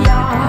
yeah.